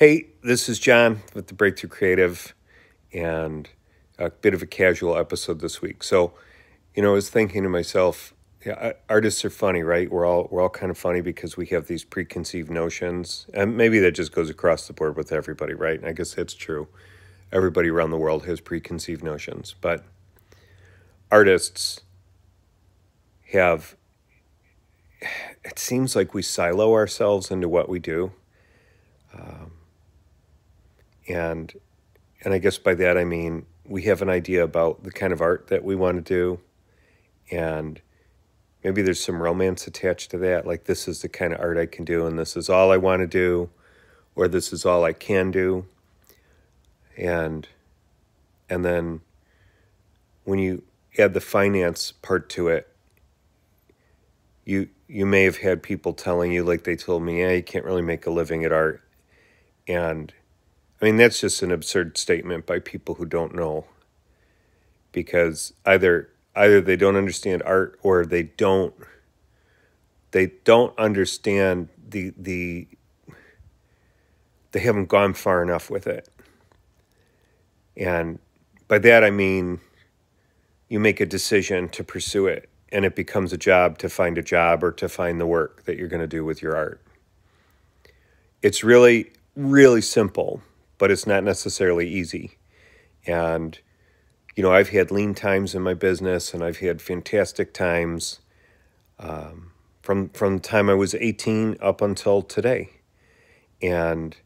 Hey, this is John with the Breakthrough Creative and a bit of a casual episode this week. So, you know, I was thinking to myself, yeah, artists are funny, right? We're all we're all kind of funny because we have these preconceived notions, and maybe that just goes across the board with everybody, right? And I guess that's true. Everybody around the world has preconceived notions, but artists have. It seems like we silo ourselves into what we do, um, and and I guess by that I mean we have an idea about the kind of art that we want to do, and maybe there's some romance attached to that like this is the kind of art i can do and this is all i want to do or this is all i can do. And and then when you add the finance part to it you you may have had people telling you like they told me yeah you can't really make a living at art. And i mean that's just an absurd statement by people who don't know. Because either either they don't understand art or they don't they don't understand the the they haven't gone far enough with it. And by that i mean you make a decision to pursue it and it becomes a job to find a job or to find the work that you're going to do with your art. It's really really simple but it's not necessarily easy and you know, I've had lean times in my business and I've had fantastic times um, from, from the time I was 18 up until today. And,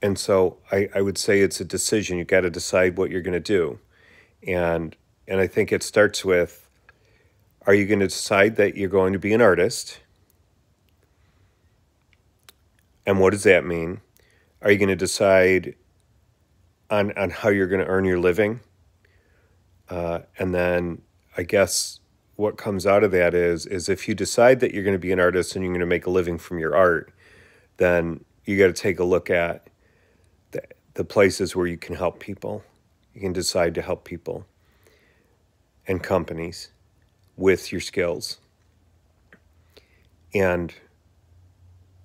and so I, I would say it's a decision. You've got to decide what you're going to do. And, and I think it starts with, are you going to decide that you're going to be an artist? And what does that mean? Are you going to decide on on how you're going to earn your living, uh, and then I guess what comes out of that is is if you decide that you're going to be an artist and you're going to make a living from your art, then you got to take a look at the, the places where you can help people. You can decide to help people and companies with your skills. And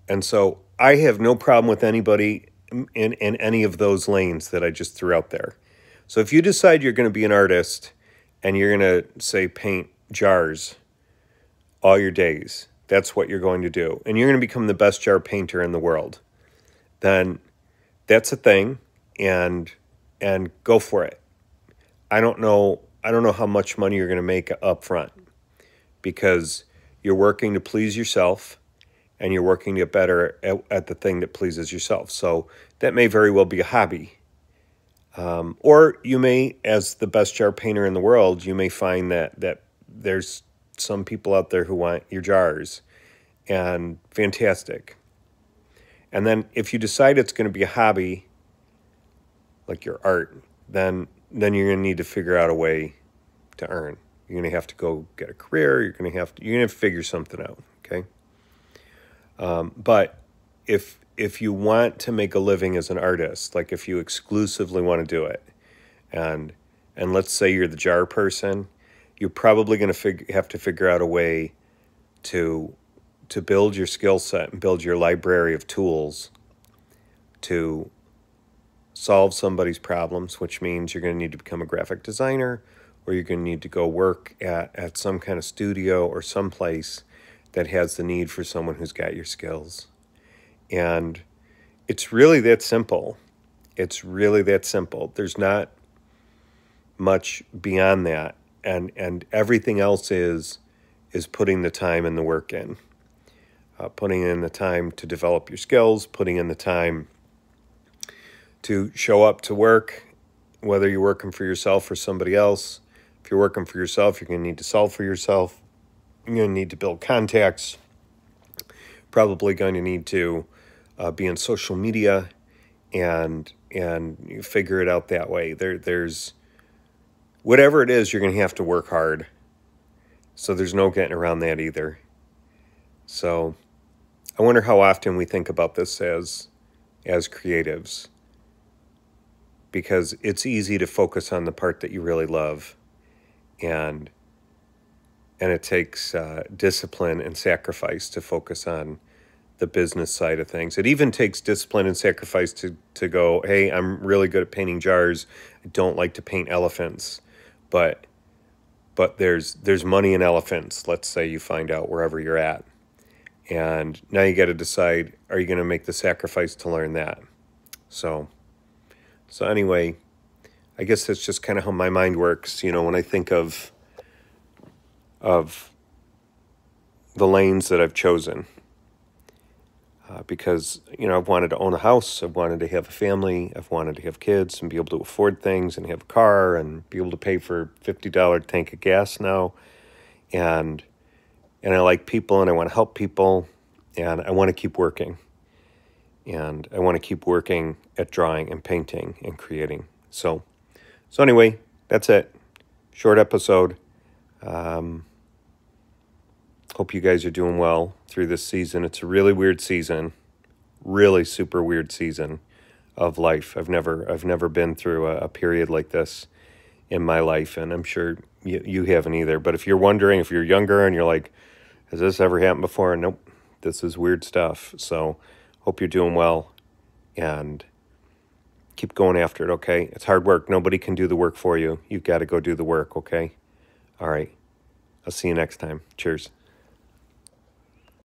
and so I have no problem with anybody in, in any of those lanes that I just threw out there. So if you decide you're going to be an artist and you're going to say paint jars all your days, that's what you're going to do, and you're going to become the best jar painter in the world, then that's a thing, and and go for it. I don't know. I don't know how much money you're going to make up front because you're working to please yourself and you're working to get better at, at the thing that pleases yourself. So that may very well be a hobby. Um, or you may, as the best jar painter in the world, you may find that that there's some people out there who want your jars, and fantastic. And then if you decide it's going to be a hobby, like your art, then then you're going to need to figure out a way to earn. You're going to have to go get a career. You're going to have to you're going to, to figure something out. Okay. Um, but if if you want to make a living as an artist, like if you exclusively want to do it, and and let's say you're the jar person, you're probably going to have to figure out a way to to build your skill set and build your library of tools to solve somebody's problems, which means you're going to need to become a graphic designer or you're going to need to go work at, at some kind of studio or someplace that has the need for someone who's got your skills. And it's really that simple. It's really that simple. There's not much beyond that. And and everything else is is putting the time and the work in. Uh, putting in the time to develop your skills, putting in the time to show up to work, whether you're working for yourself or somebody else. If you're working for yourself, you're going to need to solve for yourself. You're going to need to build contacts. Probably going to need to uh, be on social media, and and figure it out that way. There there's whatever it is, you're going to have to work hard. So there's no getting around that either. So I wonder how often we think about this as as creatives because it's easy to focus on the part that you really love and and it takes uh, discipline and sacrifice to focus on the business side of things. It even takes discipline and sacrifice to to go, hey, I'm really good at painting jars. I don't like to paint elephants, but but there's there's money in elephants. Let's say you find out wherever you're at. And now you got to decide are you going to make the sacrifice to learn that? So so anyway, I guess that's just kind of how my mind works, you know, when I think of of the lanes that I've chosen uh, because you know I've wanted to own a house, I've wanted to have a family, I've wanted to have kids and be able to afford things and have a car and be able to pay for fifty dollar tank of gas now, and and I like people and I want to help people, and I want to keep working, and I want to keep working at drawing and painting and creating. So, so anyway, that's it. Short episode. Um, Hope you guys are doing well through this season. It's a really weird season, really super weird season of life. I've never I've never been through a, a period like this in my life, and I'm sure you, you haven't either. But if you're wondering, if you're younger and you're like, has this ever happened before? Nope, this is weird stuff. So hope you're doing well, and keep going after it. Okay, it's hard work. Nobody can do the work for you. You've got to go do the work. Okay, all right. I'll see you next time. Cheers.